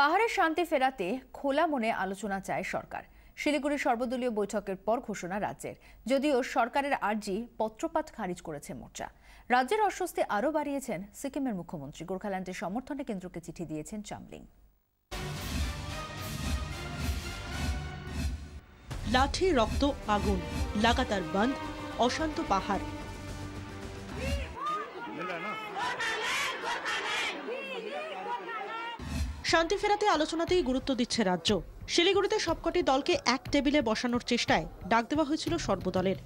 পাহাড়ের শান্তি ফেরাতে খোলা মনে আলোচনা চায় সরকার। শিলিগুড়ি সর্বদলীয় বৈঠকের পর ঘোষণা রাজ্যের। যদিও সরকারের আর্জি পত্রপাঠ খারিজ করেছে মোর্চা। রাজ্যের অস্বস্তি আরও বাড়িয়েছেন সিকিমের মুখ্যমন্ত্রী। গোর্খাল্যান্ডের সমর্থনে কেন্দ্রকে চিঠি দিয়েছেন চামলিং। লাঠি, রক্ত, আগুন লাগাতার বন্ধ, অশান্ত পাহাড়। শান্তি ফেরাতে আলোচনাতেই গুরুত্ব দিচ্ছে রাজ্য। শিলিগুড়িতে সবকটি দলকে এক টেবিলে বসানোর চেষ্টায় ডাক দেওয়া হয়েছিল সর্বদলের।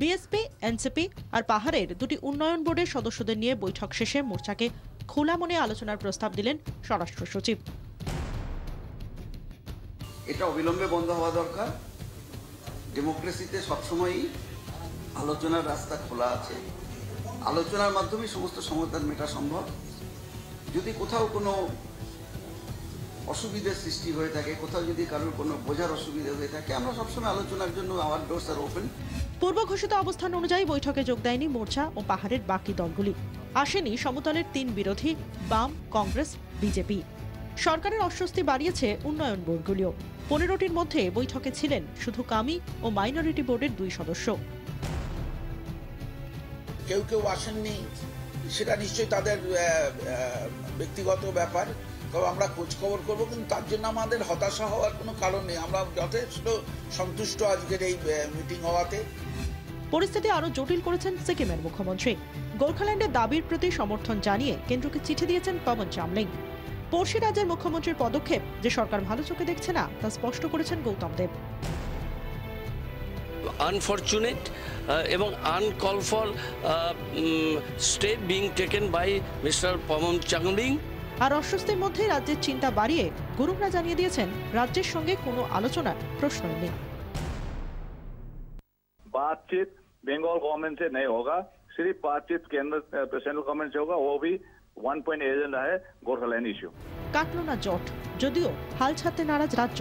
বিএসপি, এনসিপি আর পাহাড়ের দুটি উন্নয়ন বোর্ডের সদস্যদের নিয়ে বৈঠক শেষে মোর্চাকে খোলা মনে আলোচনার প্রস্তাব দিলেন স্বরাষ্ট্র সচিব। এটা অবিলম্বে বন্ধ হওয়া দরকার। ডেমোক্রেসিতে সবসময়ই আলোচনার রাস্তা খোলা আছে। আলোচনার মাধ্যমে সমস্ত সমাধান মেটা সম্ভব। যদি কোথাও কোনো অসুবিধার সৃষ্টি হয়ে থাকে। কোথাও যদি কারোর কোনো বোঝার অসুবিধা হয়ে থাকে আমরা সবসময় আলোচনার জন্য আওয়ার ডোর্স আর ওপেন পূর্ব ঘোষিত অবস্থান অনুযায়ী বৈঠকে যোগ দেয়নি মোর্চা ও পাহাড়ের বাকি দলগুলি। আসেনি সমতলের তিন বিরোধী বাম কংগ্রেস বিজেপি। সরকারের অস্বস্তি বাড়িয়েছে উন্নয়ন বোর্ডগুলিও। পনেরোটির মধ্যে বৈঠকে ছিলেন শুধু কামি ও মাইনরিটি বোর্ডের দুই সদস্য। কেউ কেউ আসেননি সেটা নিশ্চয়ই তাদের ব্যক্তিগত ব্যাপার। তবে আমরা খোঁজ খবর করব কিন্তু তার জন্য আমাদের হতাশা হওয়ার কোনো কারণ নেই। আমরা যথেষ্ট সন্তুষ্ট আজকের এই মিটিং হওয়াতে। পরিস্থিতি আরও জটিল করেছেন সিকিমের মুখ্যমন্ত্রী। গোর্খাল্যান্ডের দাবির প্রতি সমর্থন জানিয়ে কেন্দ্রকে চিঠি দিয়েছেন পবন চামলিং। পড়শি রাজ্যের মুখ্যমন্ত্রীর পদক্ষেপ যে সরকার ভালো চোখে দেখছে না তা স্পষ্ট করেছেন গৌতম দেব। Unfortunate uh, এবং uncall for uh, um, step being taken by Mr. Pamon Changling আর অস্বস্তির মধ্যে রাজ্যের চিন্তা বাড়িয়ে গুরুংরা জানিয়ে দিয়েছেন রাজ্যের সঙ্গে কোনো আলোচনার প্রশ্নই নেই बातचीत बंगाल गवर्नमेंट से नहीं होगा सिर्फ बातचीत केंद्र सेंट्रल गवर्नमेंट से होगा वो भी वन पॉइंट एजेंडा है गोरखलैंड इश्यू কাটল না জট যদিও হাল ছাড়তে নারাজ রাজ্য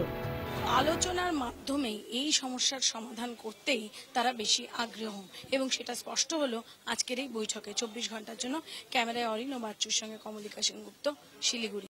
আলোচনার মাধ্যমে এই সমস্যার সমাধান করতেই তারা বেশি আগ্রহ। এবং সেটা স্পষ্ট হলো আজকের এই বৈঠকে। চব্বিশ ঘণ্টার জন্য ক্যামেরায় অরিন ও বাচ্চুর সঙ্গে কমলিকা সেনগুপ্ত, শিলিগুড়ি।